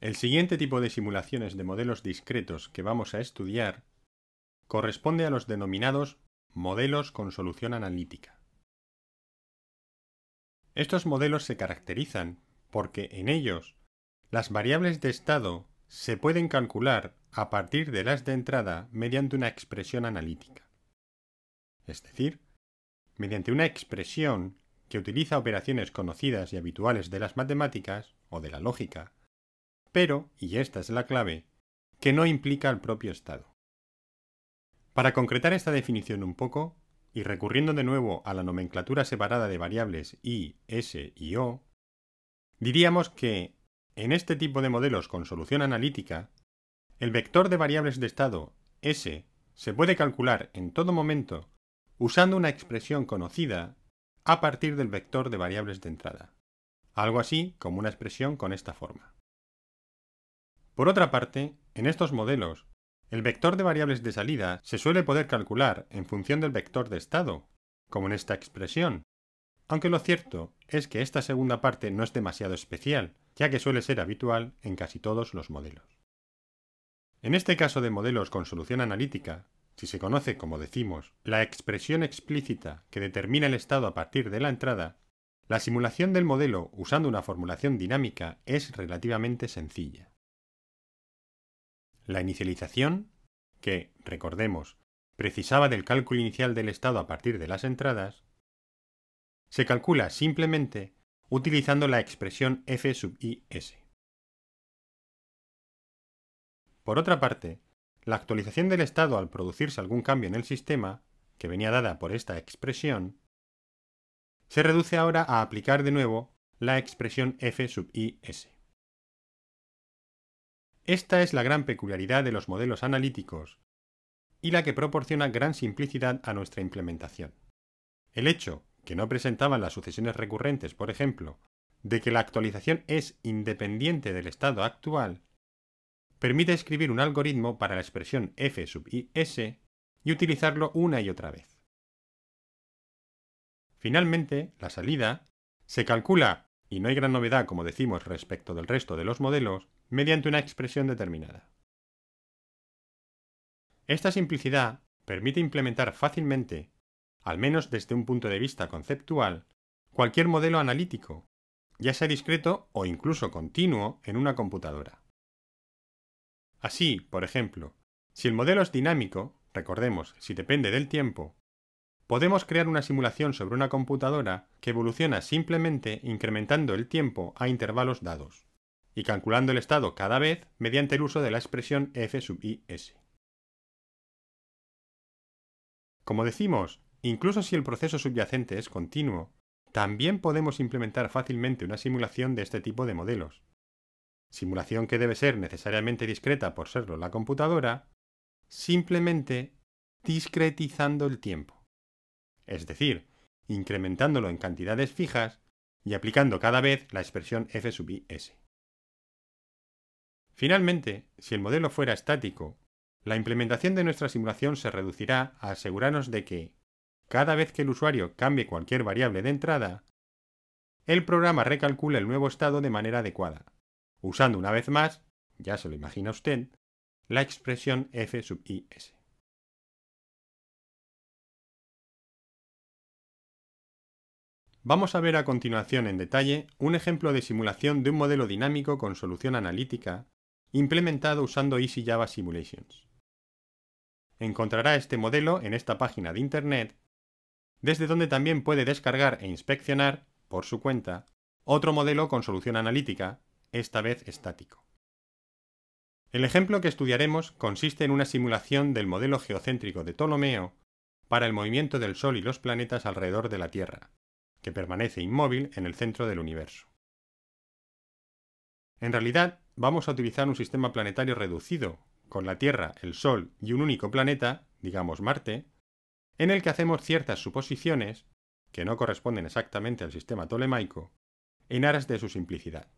El siguiente tipo de simulaciones de modelos discretos que vamos a estudiar corresponde a los denominados modelos con solución analítica. Estos modelos se caracterizan porque en ellos las variables de estado se pueden calcular a partir de las de entrada mediante una expresión analítica. Es decir, mediante una expresión que utiliza operaciones conocidas y habituales de las matemáticas o de la lógica, pero, y esta es la clave, que no implica el propio estado. Para concretar esta definición un poco, y recurriendo de nuevo a la nomenclatura separada de variables i, s y o, diríamos que, en este tipo de modelos con solución analítica, el vector de variables de estado s se puede calcular en todo momento usando una expresión conocida a partir del vector de variables de entrada, algo así como una expresión con esta forma. Por otra parte, en estos modelos, el vector de variables de salida se suele poder calcular en función del vector de estado, como en esta expresión, aunque lo cierto es que esta segunda parte no es demasiado especial, ya que suele ser habitual en casi todos los modelos. En este caso de modelos con solución analítica, si se conoce, como decimos, la expresión explícita que determina el estado a partir de la entrada, la simulación del modelo usando una formulación dinámica es relativamente sencilla. La inicialización, que, recordemos, precisaba del cálculo inicial del estado a partir de las entradas, se calcula simplemente utilizando la expresión f sub is. Por otra parte, la actualización del estado al producirse algún cambio en el sistema, que venía dada por esta expresión, se reduce ahora a aplicar de nuevo la expresión f sub is. Esta es la gran peculiaridad de los modelos analíticos y la que proporciona gran simplicidad a nuestra implementación. El hecho, que no presentaban las sucesiones recurrentes, por ejemplo, de que la actualización es independiente del estado actual, permite escribir un algoritmo para la expresión f sub is y utilizarlo una y otra vez. Finalmente, la salida se calcula, y no hay gran novedad como decimos respecto del resto de los modelos, mediante una expresión determinada. Esta simplicidad permite implementar fácilmente, al menos desde un punto de vista conceptual, cualquier modelo analítico, ya sea discreto o incluso continuo en una computadora. Así, por ejemplo, si el modelo es dinámico, recordemos, si depende del tiempo, podemos crear una simulación sobre una computadora que evoluciona simplemente incrementando el tiempo a intervalos dados y calculando el estado cada vez mediante el uso de la expresión f sub. Como decimos, incluso si el proceso subyacente es continuo, también podemos implementar fácilmente una simulación de este tipo de modelos, simulación que debe ser necesariamente discreta por serlo la computadora, simplemente discretizando el tiempo. Es decir, incrementándolo en cantidades fijas y aplicando cada vez la expresión f sub. Finalmente, si el modelo fuera estático, la implementación de nuestra simulación se reducirá a asegurarnos de que, cada vez que el usuario cambie cualquier variable de entrada, el programa recalcula el nuevo estado de manera adecuada, usando una vez más, ya se lo imagina usted, la expresión f sub is. Vamos a ver a continuación en detalle un ejemplo de simulación de un modelo dinámico con solución analítica implementado usando Easy Java Simulations. Encontrará este modelo en esta página de Internet, desde donde también puede descargar e inspeccionar, por su cuenta, otro modelo con solución analítica esta vez estático. El ejemplo que estudiaremos consiste en una simulación del modelo geocéntrico de Ptolomeo para el movimiento del Sol y los planetas alrededor de la Tierra, que permanece inmóvil en el centro del universo. En realidad, vamos a utilizar un sistema planetario reducido, con la Tierra, el Sol y un único planeta, digamos Marte, en el que hacemos ciertas suposiciones, que no corresponden exactamente al sistema tolemaico, en aras de su simplicidad.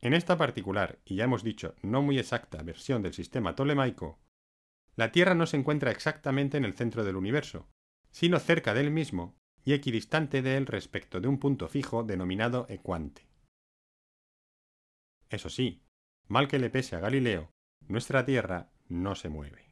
En esta particular, y ya hemos dicho no muy exacta versión del sistema tolemaico, la Tierra no se encuentra exactamente en el centro del universo, sino cerca del mismo y equidistante de él respecto de un punto fijo denominado ecuante. Eso sí, mal que le pese a Galileo, nuestra Tierra no se mueve.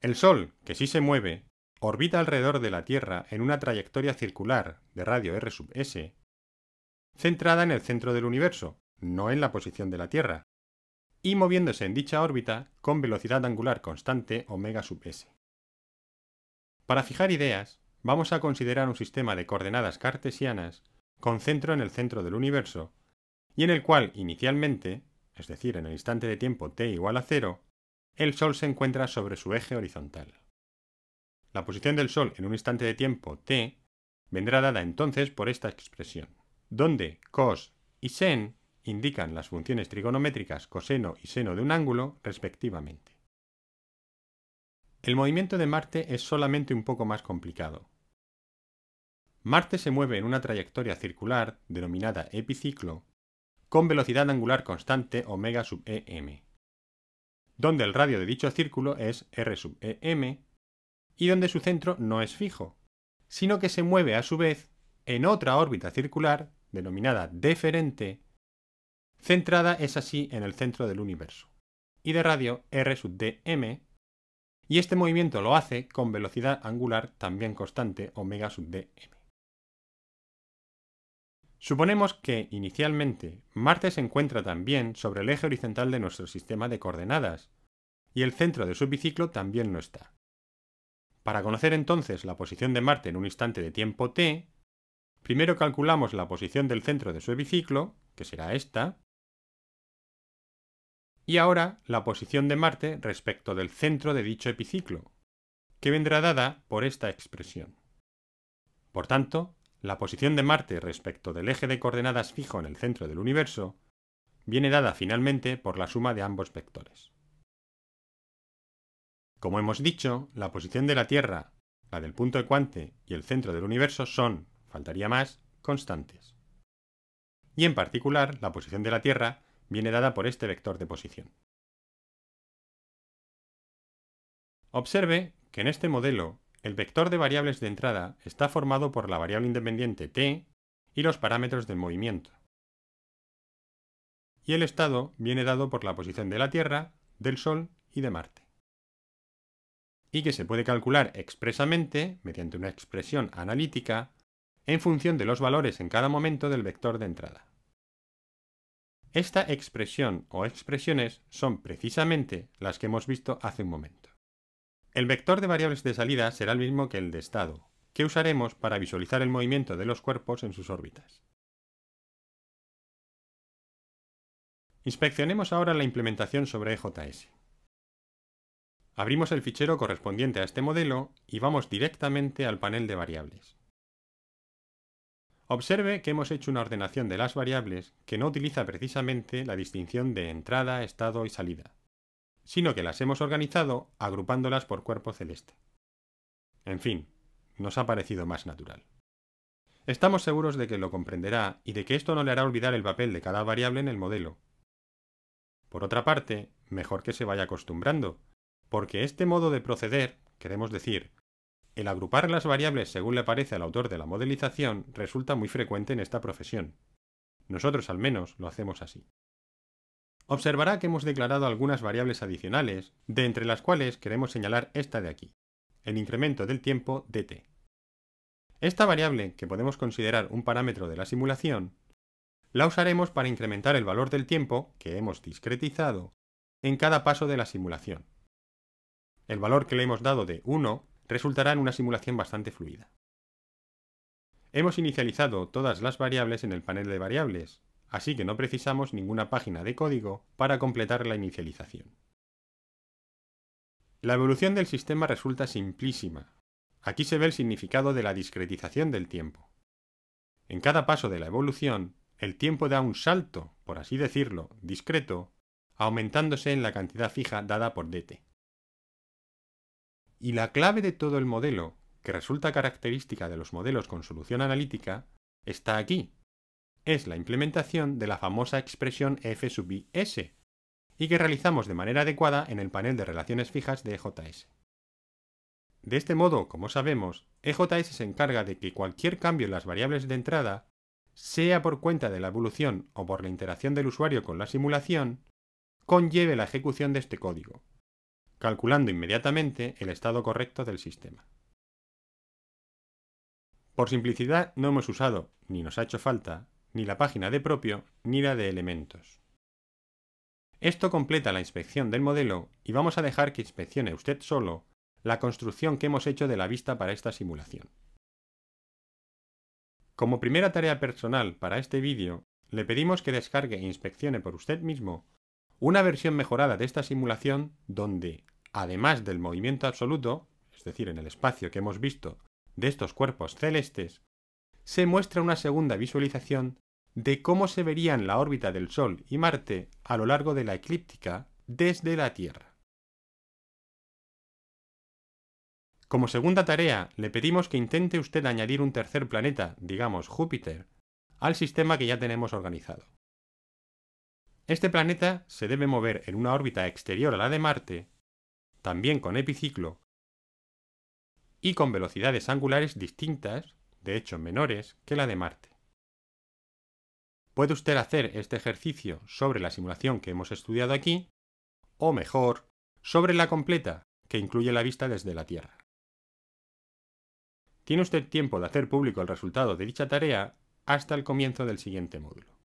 El Sol, que sí se mueve, orbita alrededor de la Tierra en una trayectoria circular de radio r sub s, centrada en el centro del universo, no en la posición de la Tierra, y moviéndose en dicha órbita con velocidad angular constante omega sub s. Para fijar ideas, vamos a considerar un sistema de coordenadas cartesianas con centro en el centro del universo, y en el cual inicialmente, es decir, en el instante de tiempo t igual a cero, el Sol se encuentra sobre su eje horizontal. La posición del Sol en un instante de tiempo t vendrá dada entonces por esta expresión, donde cos y sen indican las funciones trigonométricas coseno y seno de un ángulo, respectivamente. El movimiento de Marte es solamente un poco más complicado. Marte se mueve en una trayectoria circular denominada epiciclo con velocidad angular constante omega sub em, donde el radio de dicho círculo es r sub em y donde su centro no es fijo, sino que se mueve a su vez en otra órbita circular denominada deferente, centrada es así en el centro del universo, y de radio r sub dm, y este movimiento lo hace con velocidad angular también constante omega sub dm. Suponemos que, inicialmente, Marte se encuentra también sobre el eje horizontal de nuestro sistema de coordenadas, y el centro de su biciclo también lo está. Para conocer entonces la posición de Marte en un instante de tiempo t, primero calculamos la posición del centro de su biciclo, que será esta, y ahora la posición de Marte respecto del centro de dicho epiciclo, que vendrá dada por esta expresión. Por tanto, la posición de Marte respecto del eje de coordenadas fijo en el centro del universo viene dada finalmente por la suma de ambos vectores. Como hemos dicho, la posición de la Tierra, la del punto ecuante y el centro del universo son, faltaría más, constantes. Y en particular, la posición de la Tierra viene dada por este vector de posición. Observe que en este modelo el vector de variables de entrada está formado por la variable independiente t y los parámetros del movimiento. Y el estado viene dado por la posición de la Tierra, del Sol y de Marte. Y que se puede calcular expresamente, mediante una expresión analítica, en función de los valores en cada momento del vector de entrada. Esta expresión o expresiones son precisamente las que hemos visto hace un momento. El vector de variables de salida será el mismo que el de estado, que usaremos para visualizar el movimiento de los cuerpos en sus órbitas. Inspeccionemos ahora la implementación sobre EJS. Abrimos el fichero correspondiente a este modelo y vamos directamente al panel de variables. Observe que hemos hecho una ordenación de las variables que no utiliza precisamente la distinción de entrada, estado y salida, sino que las hemos organizado agrupándolas por cuerpo celeste. En fin, nos ha parecido más natural. Estamos seguros de que lo comprenderá y de que esto no le hará olvidar el papel de cada variable en el modelo. Por otra parte, mejor que se vaya acostumbrando, porque este modo de proceder, queremos decir, el agrupar las variables según le parece al autor de la modelización, resulta muy frecuente en esta profesión. Nosotros al menos lo hacemos así. Observará que hemos declarado algunas variables adicionales, de entre las cuales queremos señalar esta de aquí, el incremento del tiempo dt. Esta variable, que podemos considerar un parámetro de la simulación, la usaremos para incrementar el valor del tiempo, que hemos discretizado, en cada paso de la simulación. El valor que le hemos dado de 1 resultará en una simulación bastante fluida. Hemos inicializado todas las variables en el panel de variables, así que no precisamos ninguna página de código para completar la inicialización. La evolución del sistema resulta simplísima. Aquí se ve el significado de la discretización del tiempo. En cada paso de la evolución, el tiempo da un salto, por así decirlo, discreto, aumentándose en la cantidad fija dada por dt. Y la clave de todo el modelo, que resulta característica de los modelos con solución analítica, está aquí, es la implementación de la famosa expresión f sub s, y que realizamos de manera adecuada en el panel de relaciones fijas de EJS. De este modo, como sabemos, EJS se encarga de que cualquier cambio en las variables de entrada sea por cuenta de la evolución o por la interacción del usuario con la simulación, conlleve la ejecución de este código, calculando inmediatamente el estado correcto del sistema. Por simplicidad no hemos usado, ni nos ha hecho falta, ni la página de propio ni la de elementos. Esto completa la inspección del modelo y vamos a dejar que inspeccione usted solo la construcción que hemos hecho de la vista para esta simulación. Como primera tarea personal para este vídeo, le pedimos que descargue e inspeccione por usted mismo una versión mejorada de esta simulación donde, además del movimiento absoluto, es decir, en el espacio que hemos visto de estos cuerpos celestes, se muestra una segunda visualización de cómo se verían la órbita del Sol y Marte a lo largo de la eclíptica desde la Tierra. Como segunda tarea, le pedimos que intente usted añadir un tercer planeta, digamos Júpiter, al sistema que ya tenemos organizado. Este planeta se debe mover en una órbita exterior a la de Marte, también con epiciclo, y con velocidades angulares distintas, de hecho menores, que la de Marte. Puede usted hacer este ejercicio sobre la simulación que hemos estudiado aquí, o mejor, sobre la completa, que incluye la vista desde la Tierra. Tiene usted tiempo de hacer público el resultado de dicha tarea hasta el comienzo del siguiente módulo.